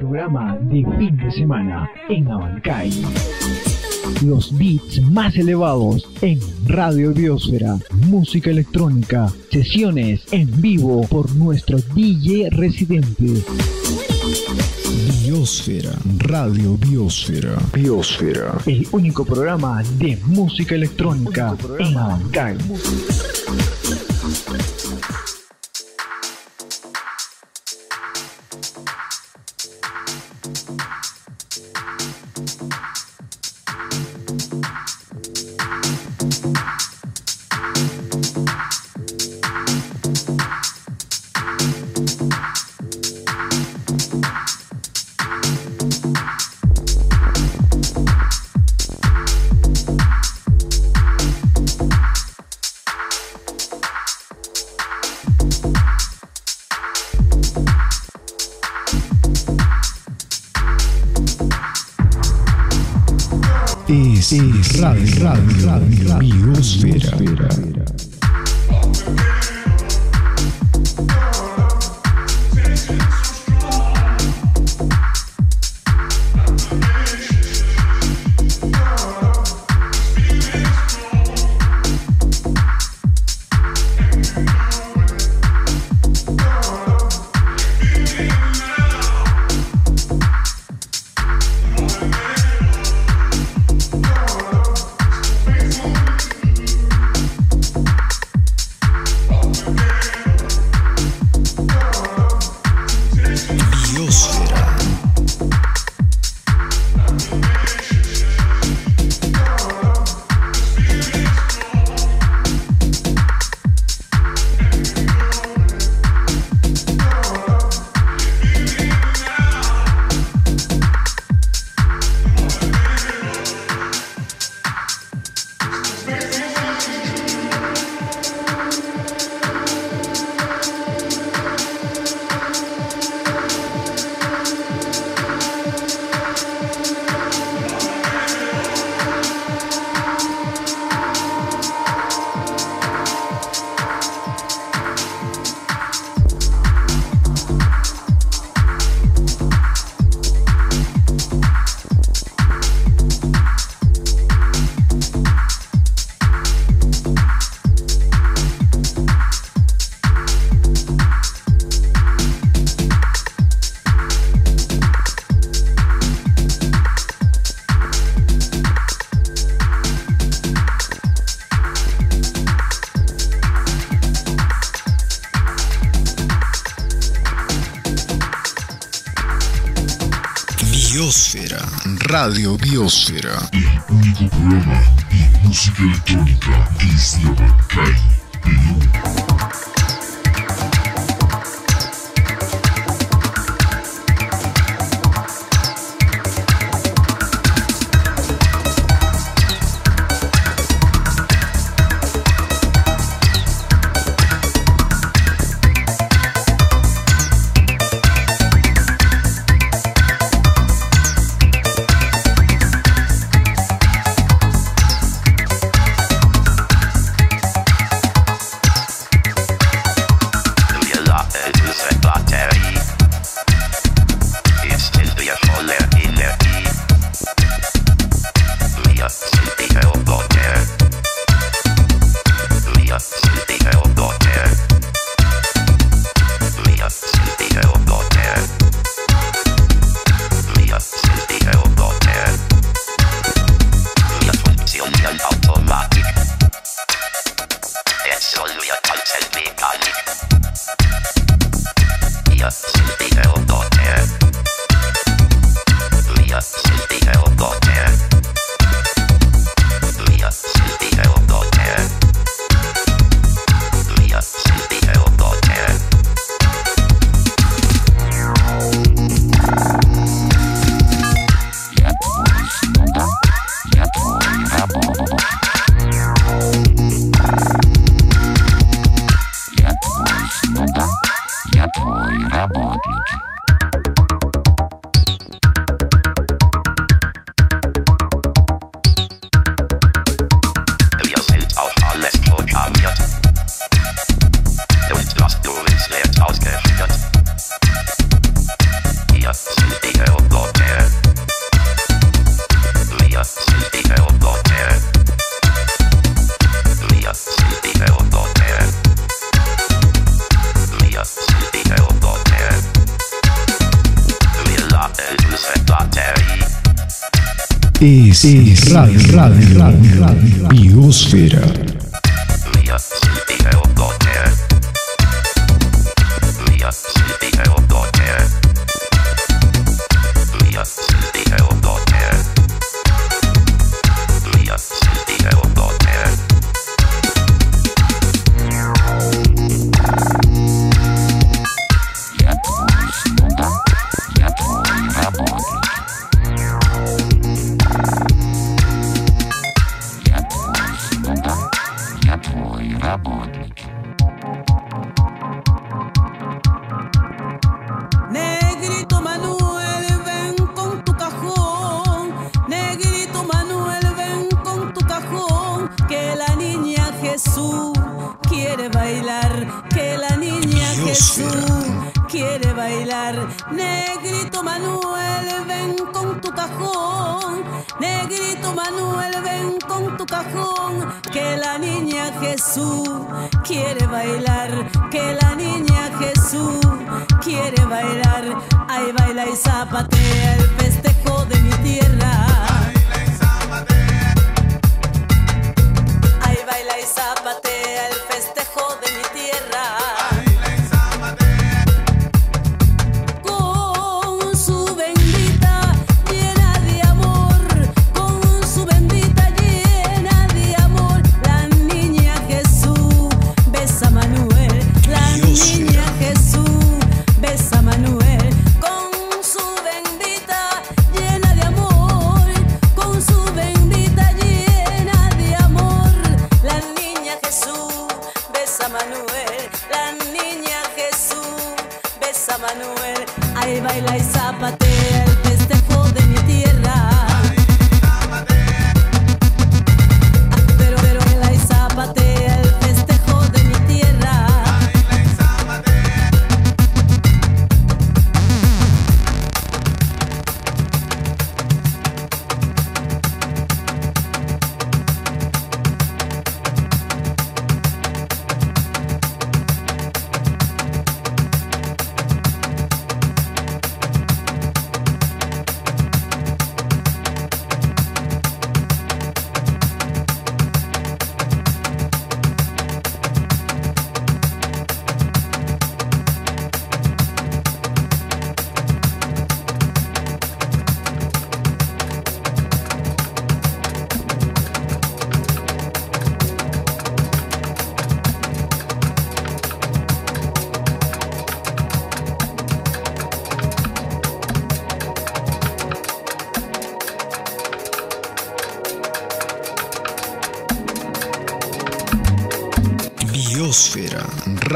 programa de fin de semana en Abancay. Los beats más elevados en Radio Biosfera, música electrónica, sesiones en vivo por nuestro DJ residente. Biosfera, Radio Biosfera. Biosfera. El único programa de música electrónica en Abancay. Biosfera. Radio Biosfera. El único programa de música electrónica desde Abancay, es, es radio, radio, radio, radio, biosfera.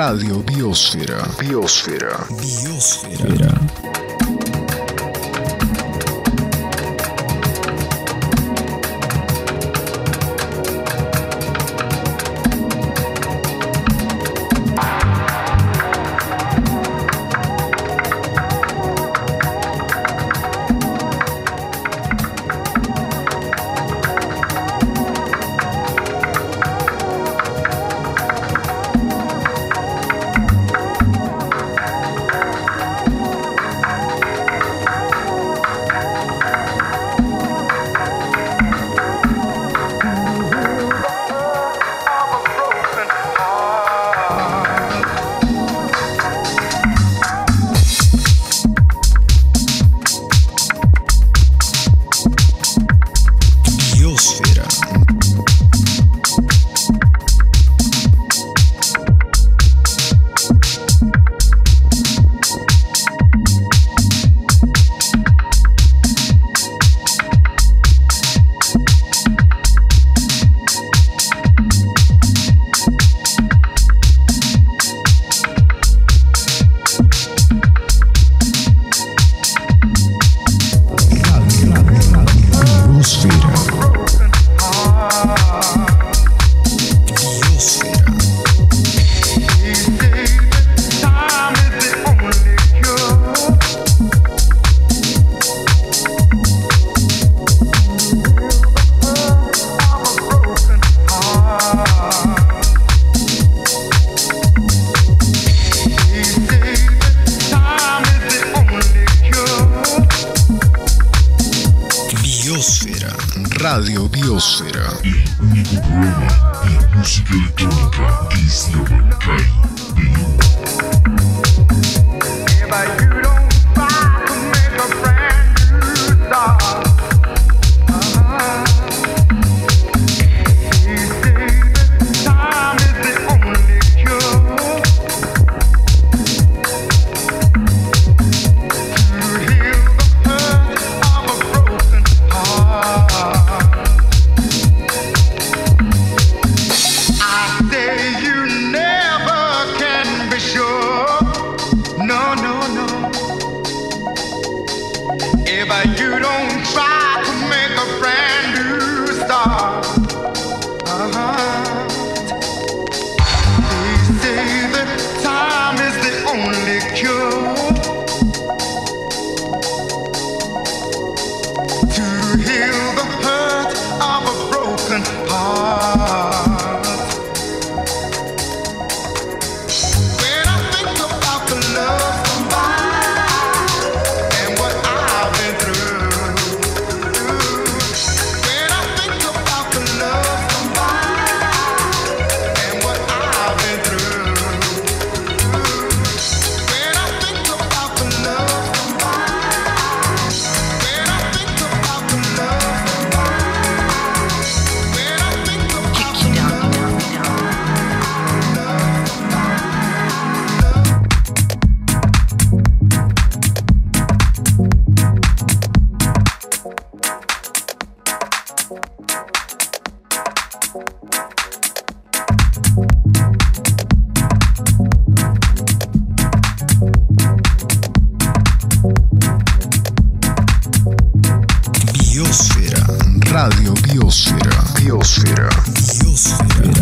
Radio Biosfera. Biosfera. Biosfera. Biosfera. Radio Biosfera. Biosfera. Biosfera.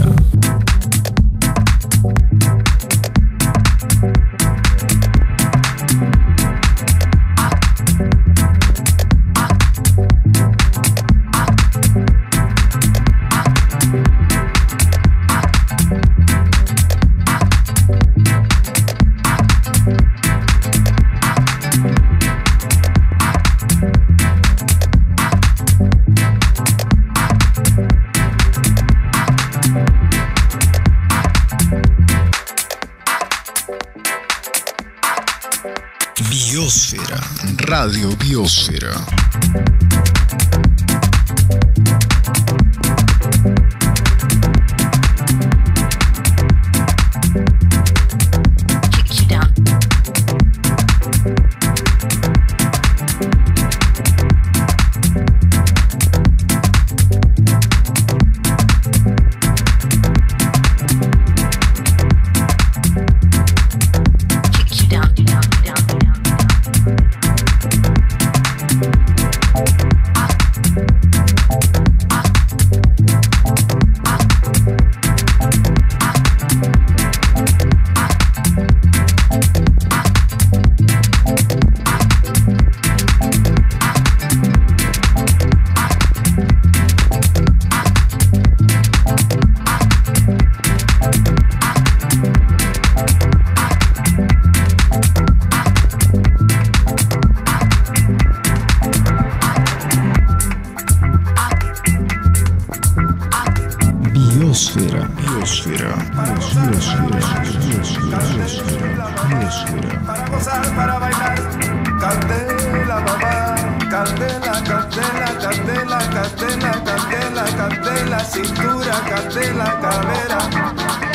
Biosfera, biosfera, biosfera, biosfera, biosfera, Para gozar, para bailar, candela, mamá, candela, candela, candela, candela, candela, candela, cintura, candela, cadera.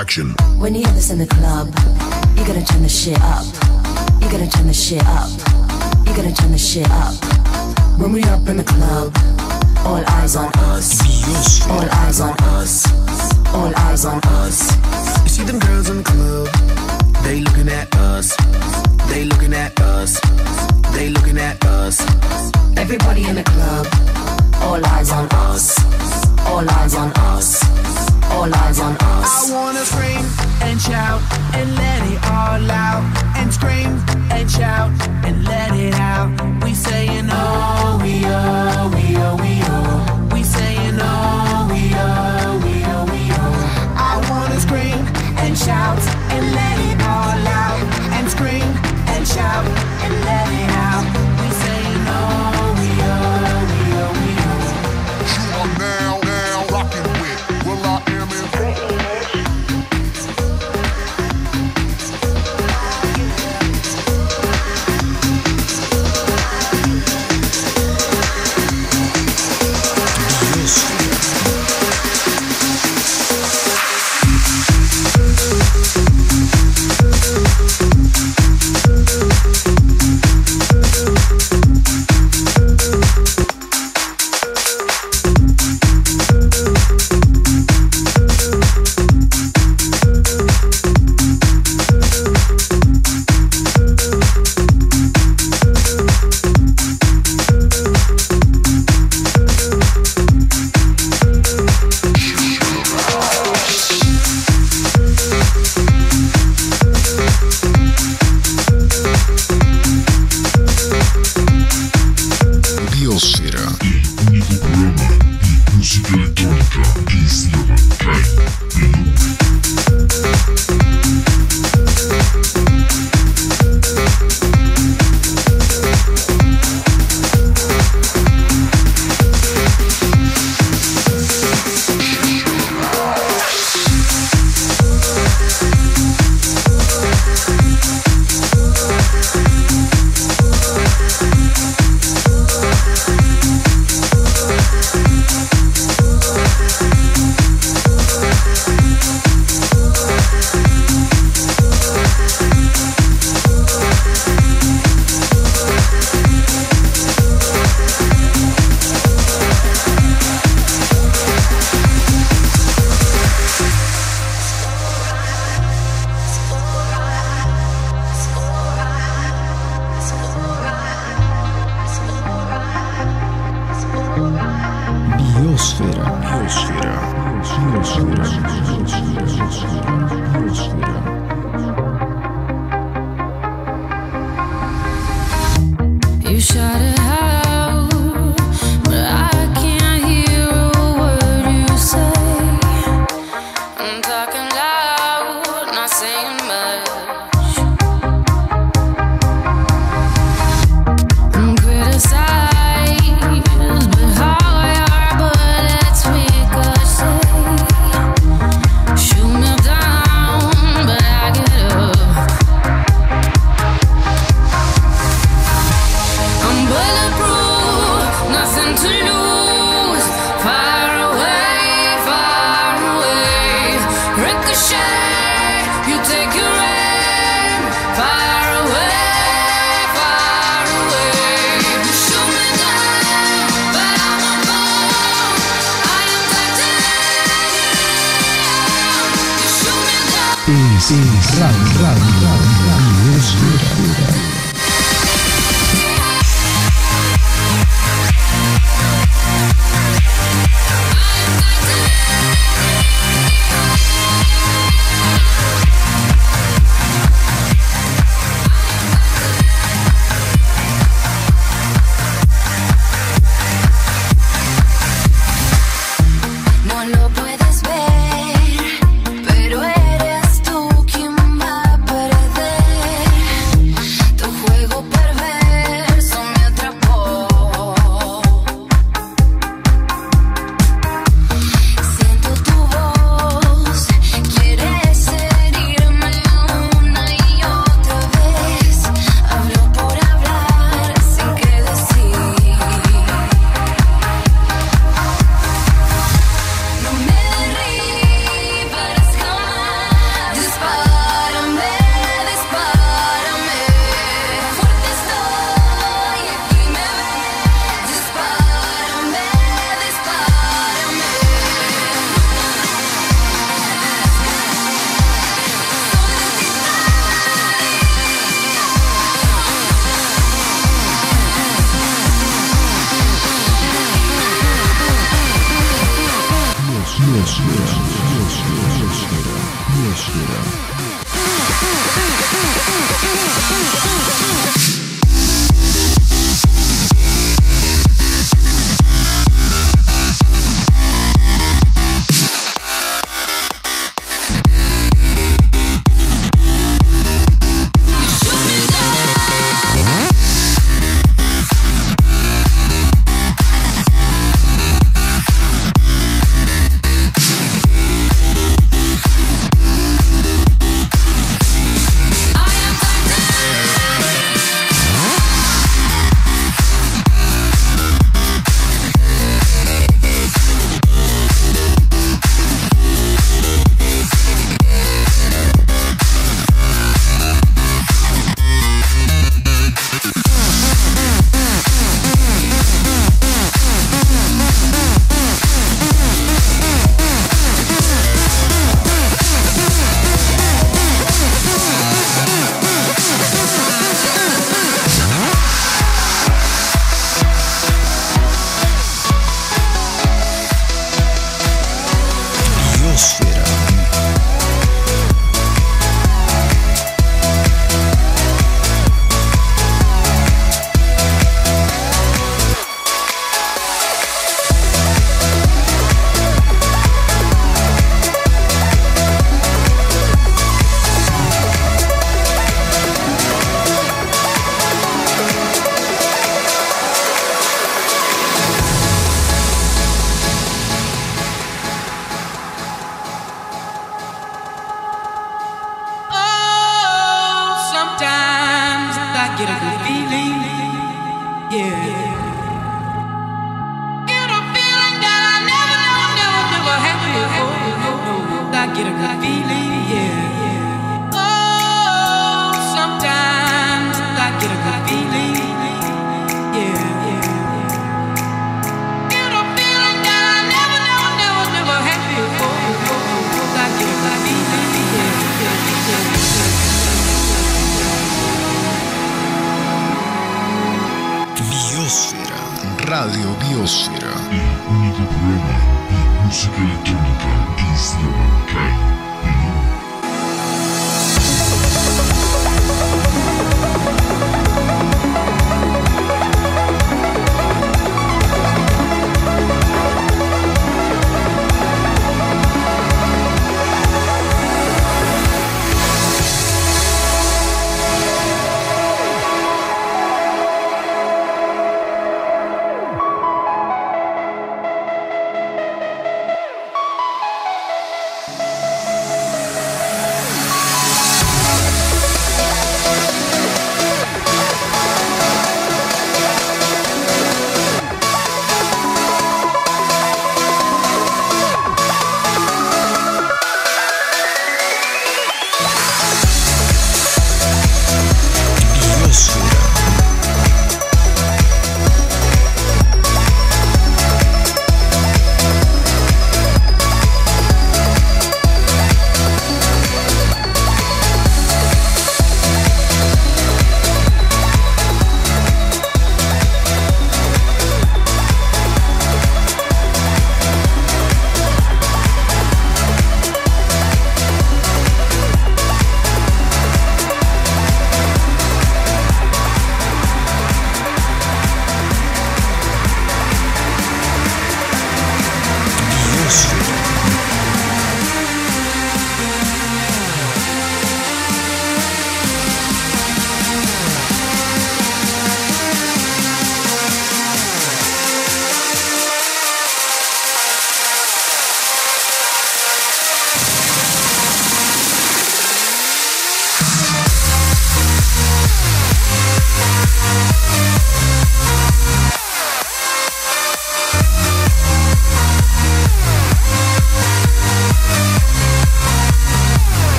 Action. When you hear this in the club, you gotta turn the shit up. You gotta turn the shit up. You gotta turn the shit up. When we up in the club, all eyes on us. All eyes on us. All eyes on us. You see them girls in the club, they looking at us. They looking at us. They looking at us. Everybody in the club, all eyes on us. All eyes on us. All eyes on us. I wanna scream and shout and let it all out. And scream and shout and let it out. We saying oh, we oh, we oh, we oh. We saying oh, we oh, we oh, we oh. I wanna scream and shout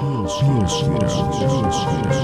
biosfera, biosfera,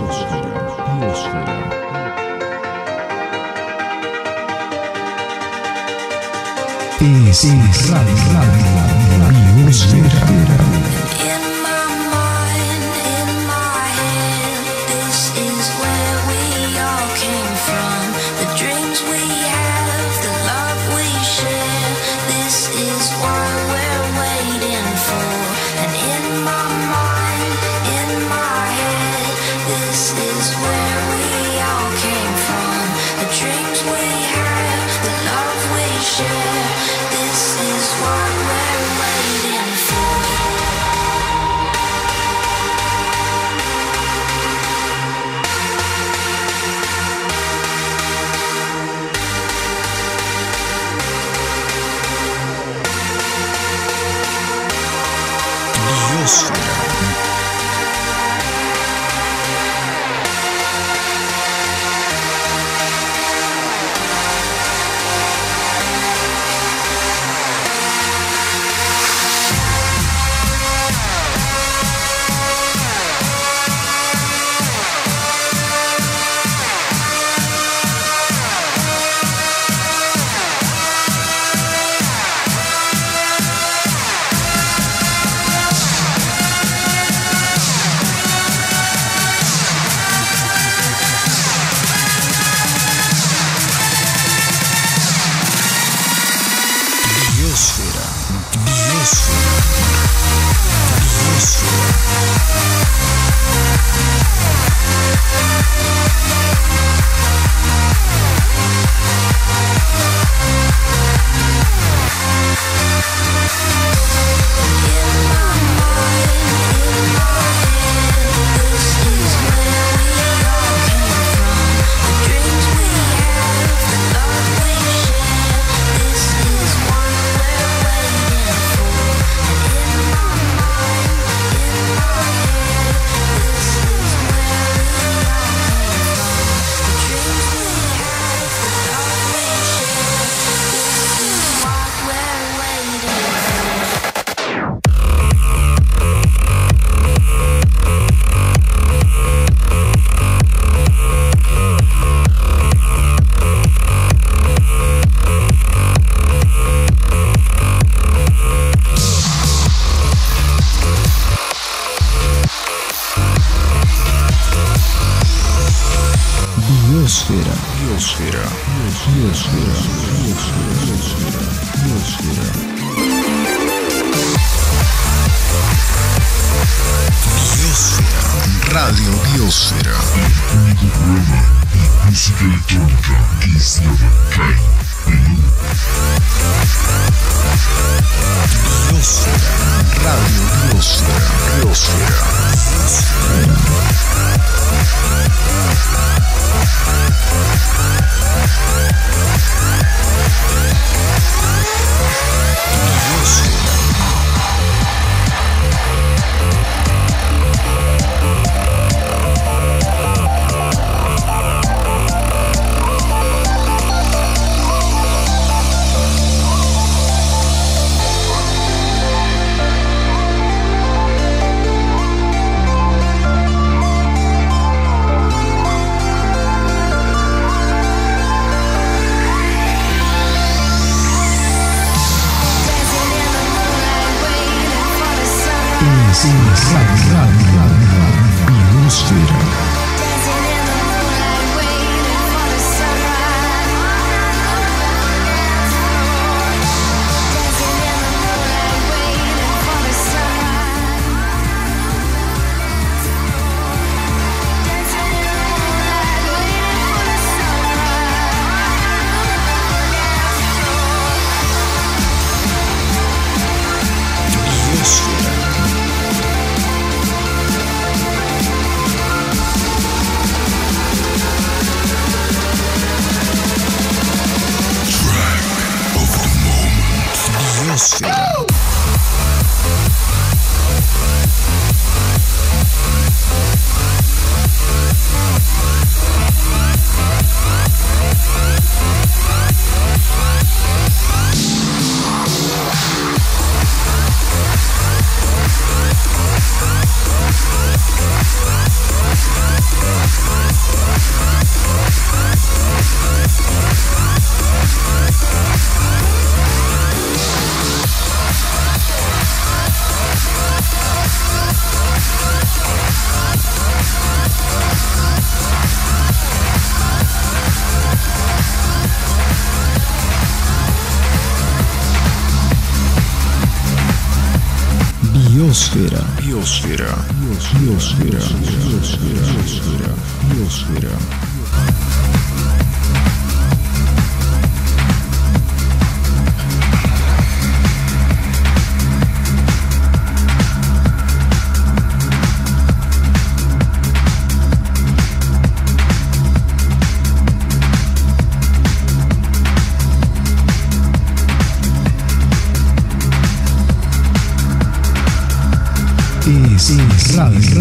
Biosfera. Biosfera. Biosfera. Biosfera. Biosfera.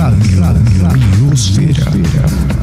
Radiosfera.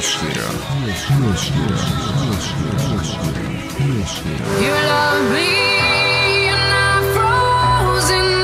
Newsletter. You love me, and I'm frozen.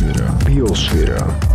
Biosfera. Biosfera.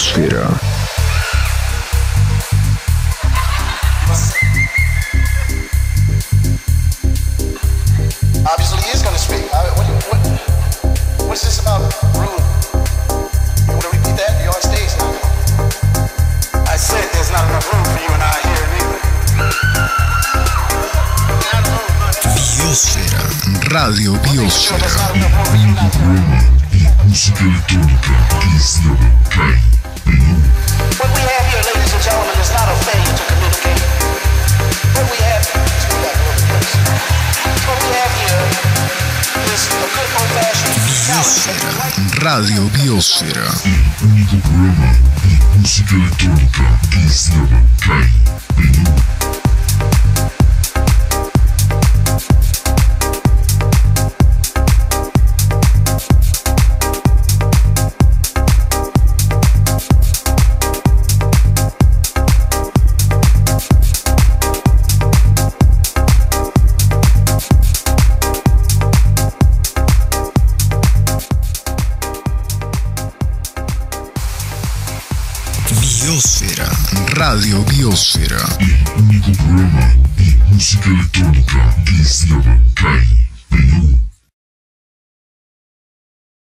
Biosfera, Mm. El único programa de música